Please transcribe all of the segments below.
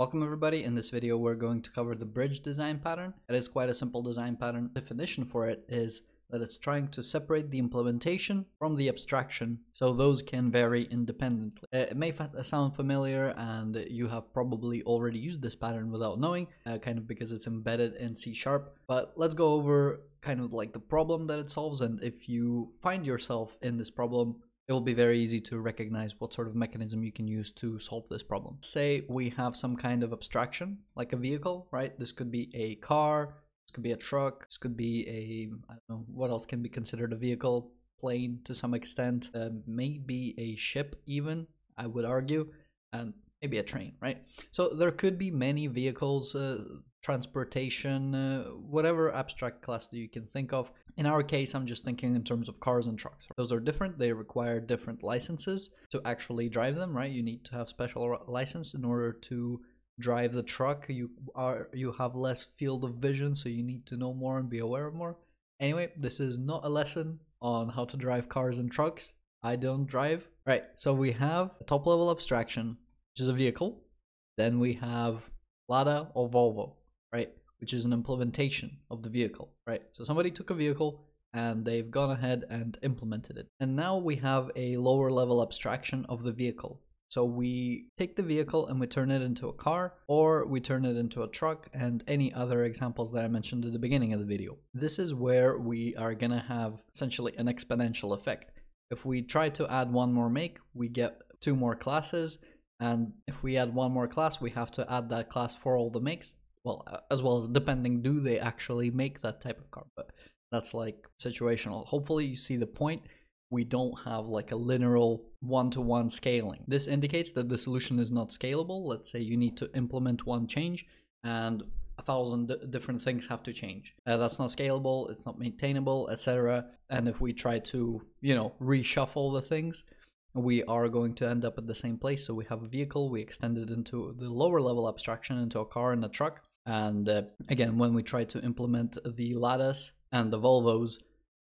Welcome everybody, in this video we're going to cover the bridge design pattern. It is quite a simple design pattern. Definition for it is that it's trying to separate the implementation from the abstraction so those can vary independently. Uh, it may sound familiar and you have probably already used this pattern without knowing, uh, kind of because it's embedded in C Sharp, but let's go over kind of like the problem that it solves and if you find yourself in this problem it will be very easy to recognize what sort of mechanism you can use to solve this problem. Say we have some kind of abstraction, like a vehicle, right? This could be a car, this could be a truck, this could be a, I don't know, what else can be considered a vehicle, plane to some extent, uh, maybe a ship even, I would argue, and maybe a train, right? So there could be many vehicles, uh, transportation, uh, whatever abstract class that you can think of. In our case, I'm just thinking in terms of cars and trucks. Those are different. They require different licenses to actually drive them, right? You need to have special license in order to drive the truck. You are you have less field of vision, so you need to know more and be aware of more. Anyway, this is not a lesson on how to drive cars and trucks. I don't drive. Right, so we have a top level abstraction, which is a vehicle. Then we have Lada or Volvo, right? Which is an implementation of the vehicle, right? So somebody took a vehicle and they've gone ahead and implemented it. And now we have a lower level abstraction of the vehicle. So we take the vehicle and we turn it into a car or we turn it into a truck and any other examples that I mentioned at the beginning of the video. This is where we are gonna have essentially an exponential effect. If we try to add one more make, we get two more classes. And if we add one more class, we have to add that class for all the makes well as well as depending do they actually make that type of car? But that's like situational. Hopefully you see the point. We don't have like a linear one-to-one scaling. This indicates that the solution is not scalable. Let's say you need to implement one change and a thousand different things have to change. Uh, that's not scalable it's not maintainable etc and if we try to you know reshuffle the things we are going to end up at the same place. So we have a vehicle we extend it into the lower level abstraction into a car and a truck and uh, again, when we try to implement the Ladas and the Volvos,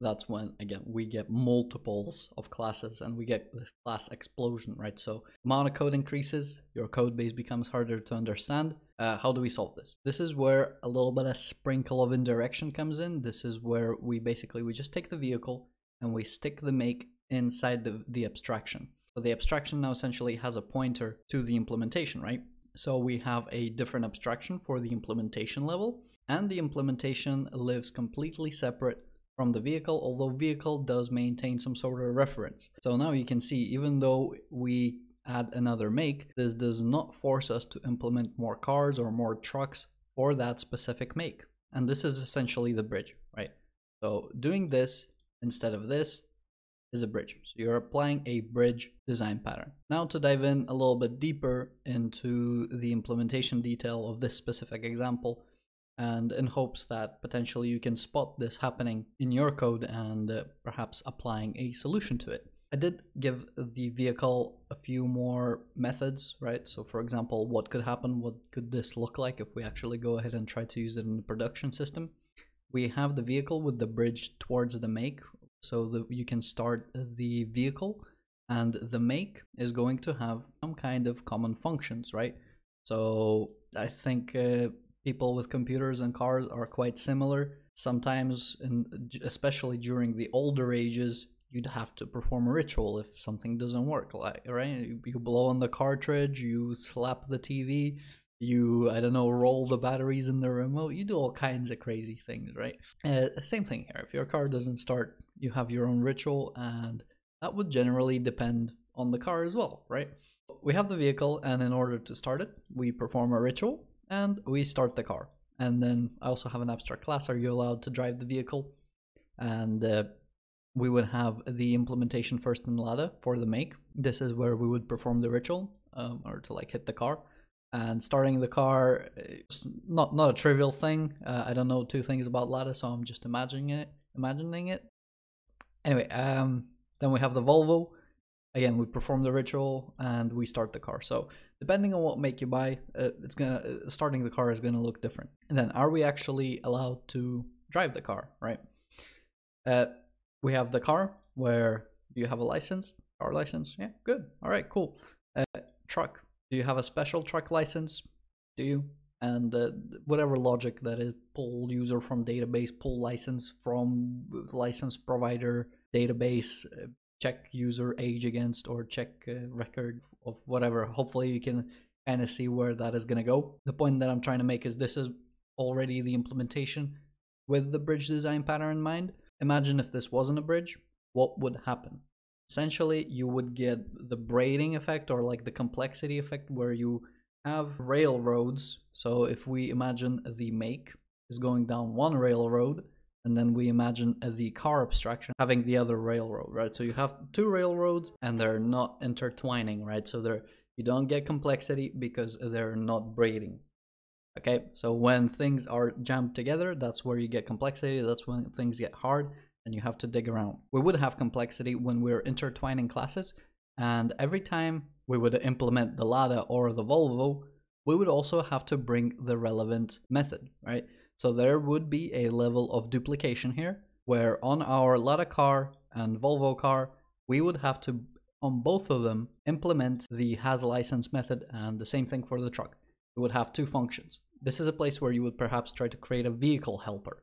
that's when again we get multiples of classes and we get this class explosion, right? So amount of code increases, your code base becomes harder to understand. Uh, how do we solve this? This is where a little bit of sprinkle of indirection comes in. This is where we basically we just take the vehicle and we stick the make inside the, the abstraction. So the abstraction now essentially has a pointer to the implementation, right? So we have a different abstraction for the implementation level and the implementation lives completely separate from the vehicle, although vehicle does maintain some sort of reference. So now you can see, even though we add another make, this does not force us to implement more cars or more trucks for that specific make. And this is essentially the bridge, right? So doing this instead of this is a bridge. So you're applying a bridge design pattern. Now to dive in a little bit deeper into the implementation detail of this specific example and in hopes that potentially you can spot this happening in your code and uh, perhaps applying a solution to it. I did give the vehicle a few more methods, right? So for example, what could happen? What could this look like if we actually go ahead and try to use it in the production system? We have the vehicle with the bridge towards the make, so you can start the vehicle and the make is going to have some kind of common functions, right? So I think uh, people with computers and cars are quite similar. Sometimes, and especially during the older ages, you'd have to perform a ritual if something doesn't work, like right? You blow on the cartridge, you slap the TV, you I don't know roll the batteries in the remote. You do all kinds of crazy things, right? Uh, same thing here. If your car doesn't start you have your own ritual and that would generally depend on the car as well, right? We have the vehicle and in order to start it, we perform a ritual and we start the car. And then I also have an abstract class. Are you allowed to drive the vehicle? And uh, we would have the implementation first in Lada for the make. This is where we would perform the ritual um, or to like hit the car. And starting the car, is not not a trivial thing. Uh, I don't know two things about Lada, so I'm just imagining it. Imagining it. Anyway, um, then we have the Volvo. Again, we perform the ritual and we start the car. So depending on what make you buy, uh, it's gonna uh, starting the car is gonna look different. And then, are we actually allowed to drive the car? Right. Uh, we have the car where you have a license, car license. Yeah, good. All right, cool. Uh, truck. Do you have a special truck license? Do you? And uh, whatever logic that is pull user from database pull license from license provider database uh, check user age against or check uh, record of whatever. Hopefully you can kind of see where that is going to go. The point that i'm trying to make is this is already the implementation with the bridge design pattern in mind. Imagine if this wasn't a bridge what would happen essentially you would get the braiding effect or like the complexity effect where you have railroads. So if we imagine the make is going down one railroad, and then we imagine the car abstraction having the other railroad, right? So you have two railroads and they're not intertwining, right? So they're you don't get complexity because they're not braiding. Okay, so when things are jammed together, that's where you get complexity. That's when things get hard and you have to dig around. We would have complexity when we're intertwining classes, and every time we would implement the Lada or the Volvo, we would also have to bring the relevant method, right? So there would be a level of duplication here, where on our Lada car and Volvo car, we would have to, on both of them, implement the has license method and the same thing for the truck. It would have two functions. This is a place where you would perhaps try to create a vehicle helper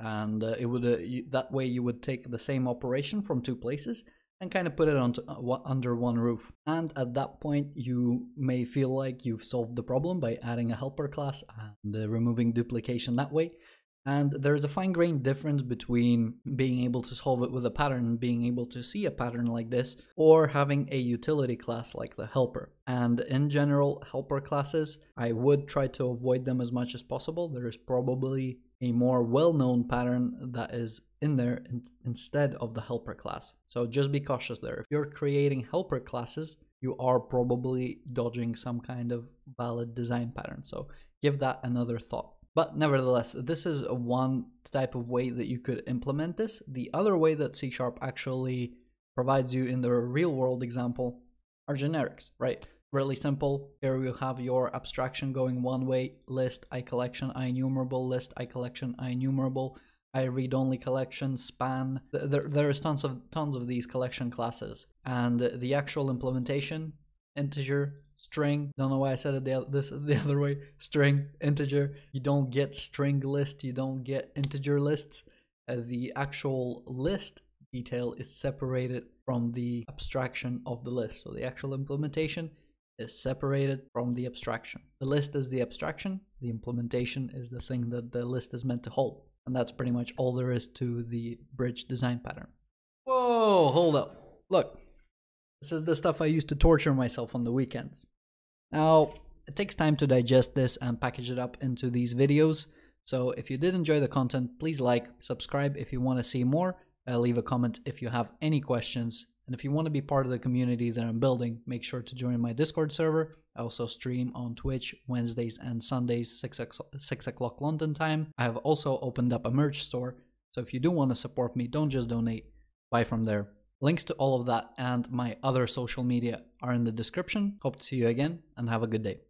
and uh, it would uh, you, that way you would take the same operation from two places and kind of put it onto, uh, under one roof. And at that point, you may feel like you've solved the problem by adding a helper class and uh, removing duplication that way. And there's a fine grained difference between being able to solve it with a pattern being able to see a pattern like this, or having a utility class like the helper. And in general, helper classes, I would try to avoid them as much as possible. There is probably a more well-known pattern that is in there in instead of the helper class. So just be cautious there. If you're creating helper classes, you are probably dodging some kind of valid design pattern. So give that another thought. But nevertheless, this is one type of way that you could implement this. The other way that C Sharp actually provides you in the real world example are generics, right? Really simple. Here we'll have your abstraction going one way, list, I collection, I enumerable, list, I collection, I enumerable, I read only collection, span. There, there is tons of tons of these collection classes. And the actual implementation, integer, string. Don't know why I said it the, this the other way. String, integer. You don't get string list. You don't get integer lists. Uh, the actual list detail is separated from the abstraction of the list. So the actual implementation is separated from the abstraction. The list is the abstraction, the implementation is the thing that the list is meant to hold. And that's pretty much all there is to the bridge design pattern. Whoa, hold up. Look, this is the stuff I used to torture myself on the weekends. Now, it takes time to digest this and package it up into these videos. So if you did enjoy the content, please like, subscribe if you want to see more, uh, leave a comment if you have any questions, and if you want to be part of the community that I'm building, make sure to join my Discord server. I also stream on Twitch Wednesdays and Sundays, 6 o'clock London time. I have also opened up a merch store, so if you do want to support me, don't just donate, buy from there. Links to all of that and my other social media are in the description. Hope to see you again and have a good day.